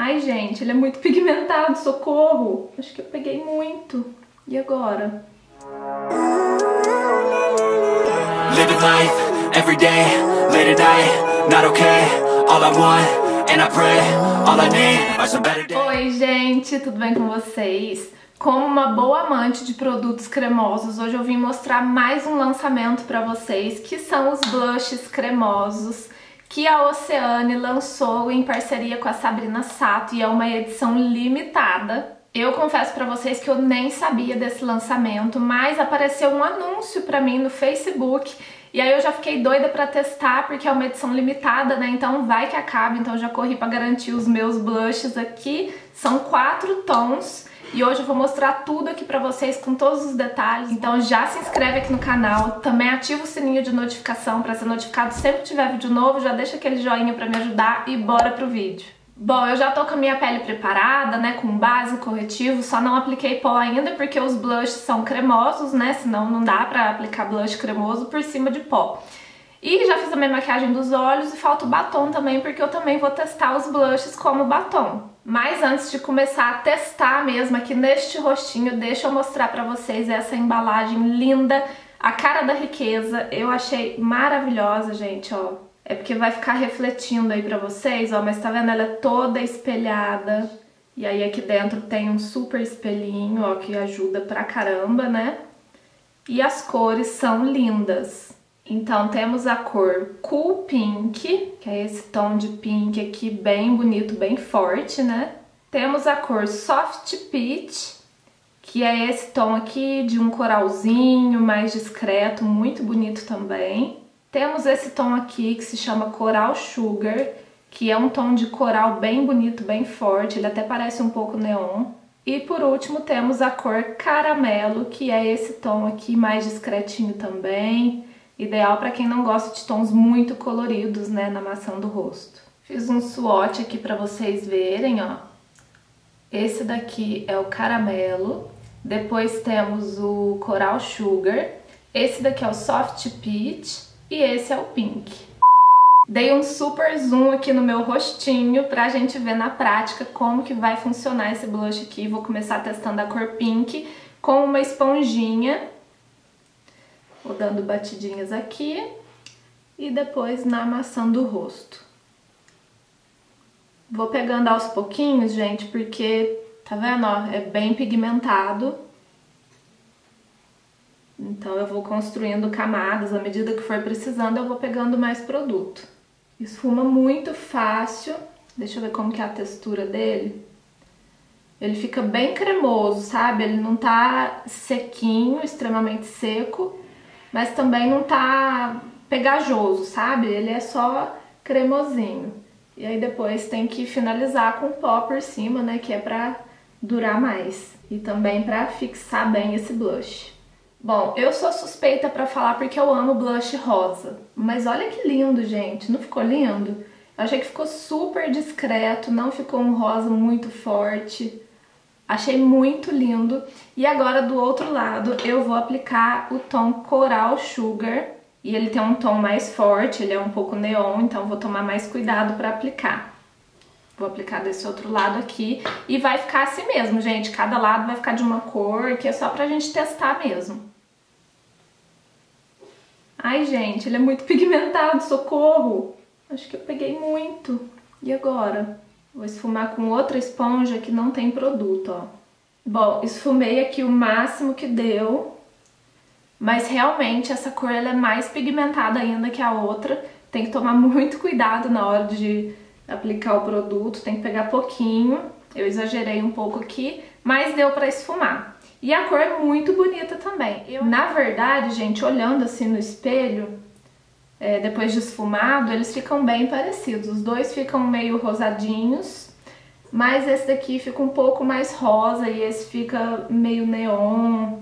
Ai, gente, ele é muito pigmentado, socorro! Acho que eu peguei muito. E agora? Living life, every day, late at night, not okay, all I want, and I pray, all I need are some better days. Oi, gente, tudo bem com vocês? Como uma boa amante de produtos cremosos, hoje eu vim mostrar mais um lançamento para vocês, que são os blushes cremosos que a Oceane lançou em parceria com a Sabrina Sato e é uma edição limitada. Eu confesso para vocês que eu nem sabia desse lançamento, mas apareceu um anúncio para mim no Facebook e aí eu já fiquei doida para testar porque é uma edição limitada, né? Então vai que acabe, então já corri para garantir os meus blushes aqui. São quatro tons e hoje eu vou mostrar tudo aqui pra vocês com todos os detalhes. Então já se inscreve aqui no canal, também ativa o sininho de notificação pra ser notificado sempre que tiver vídeo novo, já deixa aquele joinha pra me ajudar e bora pro vídeo. Bom, eu já tô com a minha pele preparada, né, com base, corretivo, só não apliquei pó ainda porque os blushes são cremosos, né, senão não dá pra aplicar blush cremoso por cima de pó. E já fiz a minha maquiagem dos olhos e falta o batom também, porque eu também vou testar os blushes como batom. Mas antes de começar a testar mesmo aqui neste rostinho, deixa eu mostrar pra vocês essa embalagem linda, a cara da riqueza. Eu achei maravilhosa, gente, ó. É porque vai ficar refletindo aí pra vocês, ó, mas tá vendo? Ela é toda espelhada. E aí aqui dentro tem um super espelhinho, ó, que ajuda pra caramba, né? E as cores são lindas. Então temos a cor Cool Pink, que é esse tom de pink aqui bem bonito, bem forte, né? Temos a cor Soft Peach, que é esse tom aqui de um coralzinho mais discreto, muito bonito também. Temos esse tom aqui que se chama Coral Sugar, que é um tom de coral bem bonito, bem forte, ele até parece um pouco neon. E por último temos a cor Caramelo, que é esse tom aqui mais discretinho também, Ideal para quem não gosta de tons muito coloridos, né, na maçã do rosto. Fiz um swatch aqui para vocês verem, ó. Esse daqui é o caramelo. Depois temos o coral sugar. Esse daqui é o soft peach. E esse é o pink. Dei um super zoom aqui no meu rostinho pra gente ver na prática como que vai funcionar esse blush aqui. Vou começar testando a cor pink com uma esponjinha Vou dando batidinhas aqui e depois na maçã do rosto. Vou pegando aos pouquinhos, gente, porque, tá vendo, ó, é bem pigmentado. Então eu vou construindo camadas, à medida que for precisando eu vou pegando mais produto. Esfuma muito fácil, deixa eu ver como que é a textura dele. Ele fica bem cremoso, sabe? Ele não tá sequinho, extremamente seco, mas também não tá pegajoso, sabe? Ele é só cremosinho. E aí depois tem que finalizar com pó por cima, né, que é pra durar mais. E também pra fixar bem esse blush. Bom, eu sou suspeita pra falar porque eu amo blush rosa. Mas olha que lindo, gente. Não ficou lindo? Eu achei que ficou super discreto, não ficou um rosa muito forte. Achei muito lindo. E agora do outro lado eu vou aplicar o tom Coral Sugar. E ele tem um tom mais forte, ele é um pouco neon, então vou tomar mais cuidado para aplicar. Vou aplicar desse outro lado aqui e vai ficar assim mesmo, gente. Cada lado vai ficar de uma cor, que é só pra gente testar mesmo. Ai, gente, ele é muito pigmentado, socorro! Acho que eu peguei muito. E agora? Vou esfumar com outra esponja que não tem produto, ó. Bom, esfumei aqui o máximo que deu, mas realmente essa cor ela é mais pigmentada ainda que a outra. Tem que tomar muito cuidado na hora de aplicar o produto, tem que pegar pouquinho. Eu exagerei um pouco aqui, mas deu pra esfumar. E a cor é muito bonita também. Eu, na verdade, gente, olhando assim no espelho, é, depois de esfumado, eles ficam bem parecidos. Os dois ficam meio rosadinhos, mas esse daqui fica um pouco mais rosa e esse fica meio neon.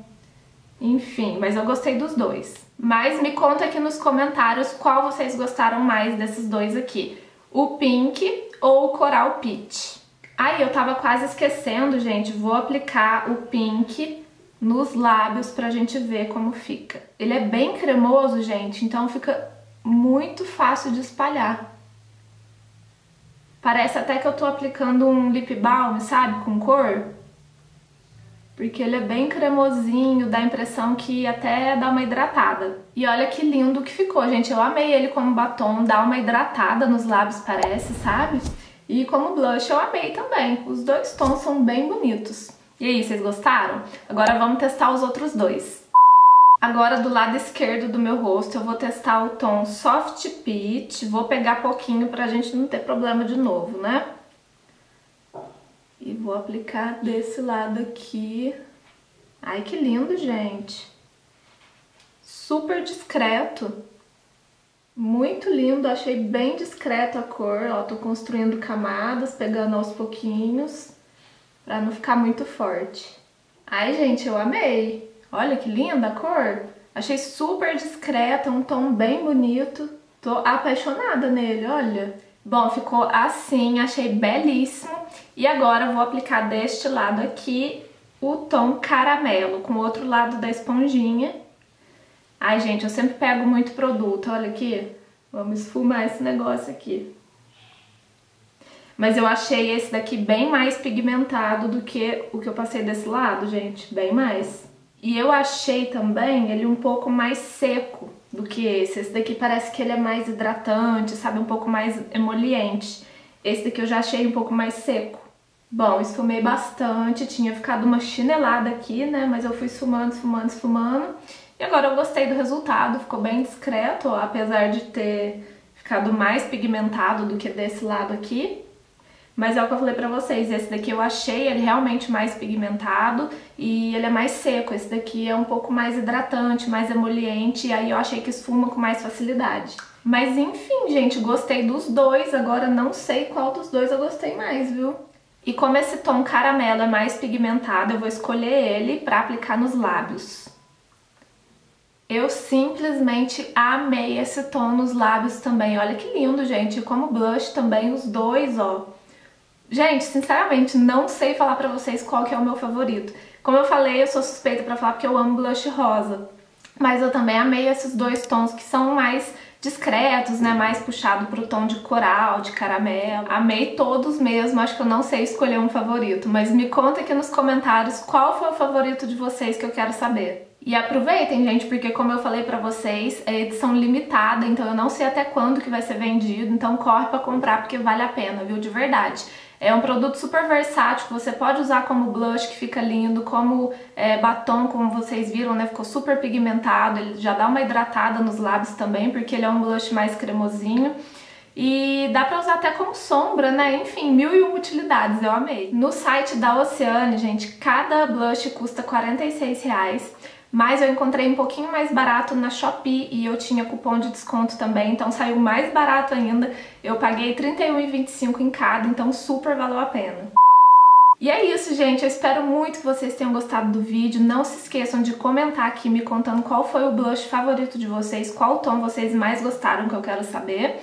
Enfim, mas eu gostei dos dois. Mas me conta aqui nos comentários qual vocês gostaram mais desses dois aqui. O Pink ou o Coral Peach. Aí, eu tava quase esquecendo, gente. Vou aplicar o Pink nos lábios pra gente ver como fica. Ele é bem cremoso, gente, então fica muito fácil de espalhar. Parece até que eu tô aplicando um lip balm, sabe, com cor. Porque ele é bem cremosinho, dá a impressão que até dá uma hidratada. E olha que lindo que ficou, gente. Eu amei ele como batom, dá uma hidratada nos lábios, parece, sabe? E como blush eu amei também. Os dois tons são bem bonitos. E aí, vocês gostaram? Agora vamos testar os outros dois. Agora do lado esquerdo do meu rosto eu vou testar o tom Soft Peach. Vou pegar pouquinho pra gente não ter problema de novo, né? E vou aplicar desse lado aqui. Ai, que lindo, gente! Super discreto. Muito lindo, achei bem discreto a cor. Ó, tô construindo camadas, pegando aos pouquinhos, pra não ficar muito forte. Ai, gente, eu amei! Olha que linda a cor! Achei super discreta, um tom bem bonito. Tô apaixonada nele, olha. Bom, ficou assim, achei belíssimo. E agora vou aplicar deste lado aqui o tom caramelo, com o outro lado da esponjinha. Ai, gente, eu sempre pego muito produto, olha aqui. Vamos esfumar esse negócio aqui. Mas eu achei esse daqui bem mais pigmentado do que o que eu passei desse lado, gente, bem mais. E eu achei também ele um pouco mais seco do que esse. Esse daqui parece que ele é mais hidratante, sabe, um pouco mais emoliente. Esse daqui eu já achei um pouco mais seco. Bom, esfumei bastante, tinha ficado uma chinelada aqui, né, mas eu fui esfumando, esfumando, esfumando. E agora eu gostei do resultado, ficou bem discreto, ó, apesar de ter ficado mais pigmentado do que desse lado aqui. Mas é o que eu falei pra vocês, esse daqui eu achei ele realmente mais pigmentado e ele é mais seco. Esse daqui é um pouco mais hidratante, mais emoliente e aí eu achei que esfuma com mais facilidade. Mas enfim, gente, gostei dos dois, agora não sei qual dos dois eu gostei mais, viu? E como esse tom caramelo é mais pigmentado, eu vou escolher ele pra aplicar nos lábios. Eu simplesmente amei esse tom nos lábios também. Olha que lindo, gente. E como blush também, os dois, ó. Gente, sinceramente, não sei falar pra vocês qual que é o meu favorito. Como eu falei, eu sou suspeita pra falar porque eu amo blush rosa. Mas eu também amei esses dois tons que são mais discretos, né? Mais puxado pro tom de coral, de caramelo. Amei todos mesmo, acho que eu não sei escolher um favorito. Mas me conta aqui nos comentários qual foi o favorito de vocês que eu quero saber. E aproveitem, gente, porque como eu falei pra vocês, é edição limitada, então eu não sei até quando que vai ser vendido, então corre pra comprar porque vale a pena, viu? De verdade. É um produto super versátil, você pode usar como blush, que fica lindo, como é, batom, como vocês viram, né? Ficou super pigmentado, ele já dá uma hidratada nos lábios também, porque ele é um blush mais cremosinho. E dá pra usar até como sombra, né? Enfim, mil e uma utilidades, eu amei. No site da Oceane, gente, cada blush custa 46 reais mas eu encontrei um pouquinho mais barato na Shopee e eu tinha cupom de desconto também, então saiu mais barato ainda. Eu paguei R$31,25 em cada, então super valeu a pena. E é isso, gente. Eu espero muito que vocês tenham gostado do vídeo. Não se esqueçam de comentar aqui me contando qual foi o blush favorito de vocês, qual tom vocês mais gostaram, que eu quero saber.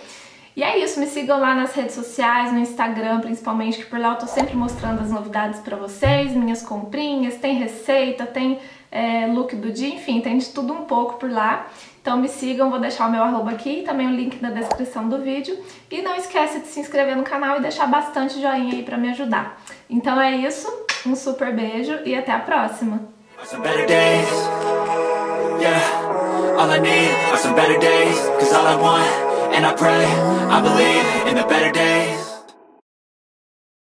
E é isso, me sigam lá nas redes sociais, no Instagram principalmente, que por lá eu tô sempre mostrando as novidades pra vocês, minhas comprinhas, tem receita, tem é, look do dia, enfim, tem de tudo um pouco por lá. Então me sigam, vou deixar o meu arroba aqui e também o link na descrição do vídeo. E não esquece de se inscrever no canal e deixar bastante joinha aí pra me ajudar. Então é isso, um super beijo e até a próxima!